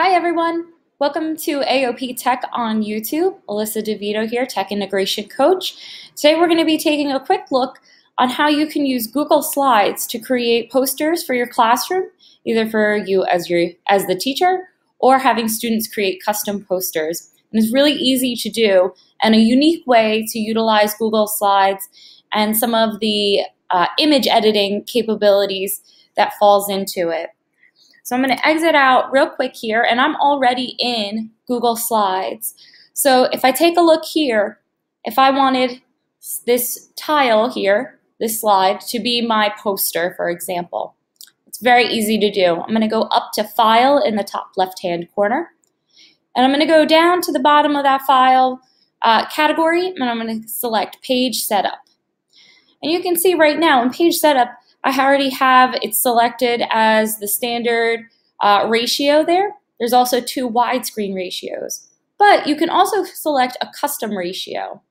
Hi everyone, welcome to AOP Tech on YouTube. Alyssa DeVito here, Tech Integration Coach. Today we're going to be taking a quick look on how you can use Google Slides to create posters for your classroom, either for you as your as the teacher or having students create custom posters. And it's really easy to do and a unique way to utilize Google Slides and some of the uh, image editing capabilities that falls into it. So I'm going to exit out real quick here, and I'm already in Google Slides. So if I take a look here, if I wanted this tile here, this slide, to be my poster, for example, it's very easy to do. I'm going to go up to File in the top left-hand corner, and I'm going to go down to the bottom of that file uh, category, and I'm going to select Page Setup. And you can see right now in Page Setup, I already have it selected as the standard uh, ratio there. There's also two widescreen ratios, but you can also select a custom ratio.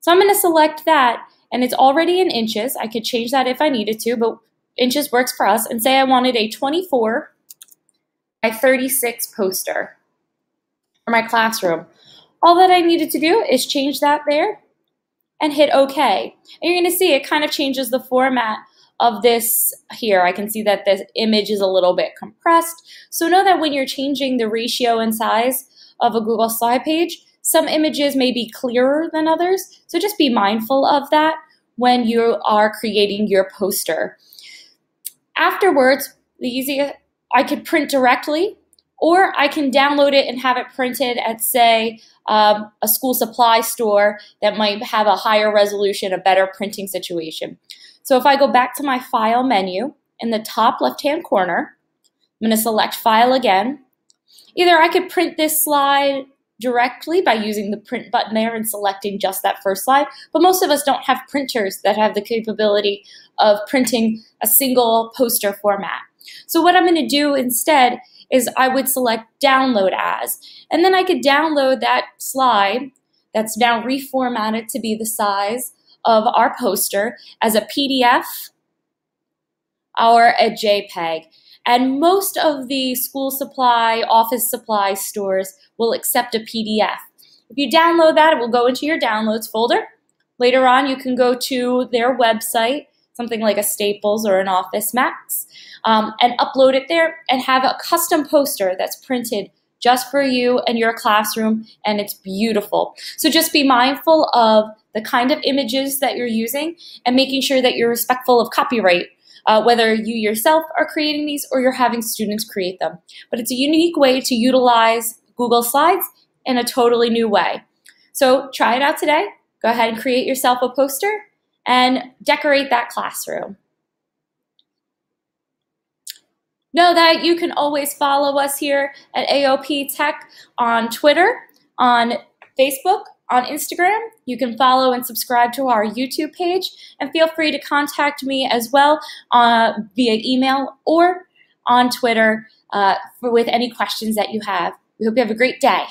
So I'm going to select that, and it's already in inches. I could change that if I needed to, but inches works for us. And say I wanted a 24 by 36 poster for my classroom. All that I needed to do is change that there and hit OK. And you're going to see it kind of changes the format of this here. I can see that this image is a little bit compressed. So know that when you're changing the ratio and size of a Google slide page, some images may be clearer than others. So just be mindful of that when you are creating your poster. Afterwards, the easiest, I could print directly or I can download it and have it printed at, say, um, a school supply store that might have a higher resolution, a better printing situation. So if I go back to my File menu in the top left-hand corner, I'm going to select File again. Either I could print this slide directly by using the print button there and selecting just that first slide, but most of us don't have printers that have the capability of printing a single poster format. So what I'm going to do instead is I would select download as, and then I could download that slide that's now reformatted to be the size of our poster as a PDF or a JPEG. And most of the school supply, office supply stores will accept a PDF. If you download that, it will go into your downloads folder. Later on, you can go to their website, something like a Staples or an Office Max, um, and upload it there and have a custom poster that's printed just for you and your classroom, and it's beautiful. So just be mindful of the kind of images that you're using and making sure that you're respectful of copyright, uh, whether you yourself are creating these or you're having students create them. But it's a unique way to utilize Google Slides in a totally new way. So try it out today. Go ahead and create yourself a poster and decorate that classroom. Know that you can always follow us here at AOP Tech on Twitter, on Facebook, on Instagram. You can follow and subscribe to our YouTube page, and feel free to contact me as well uh, via email or on Twitter uh, for, with any questions that you have. We hope you have a great day.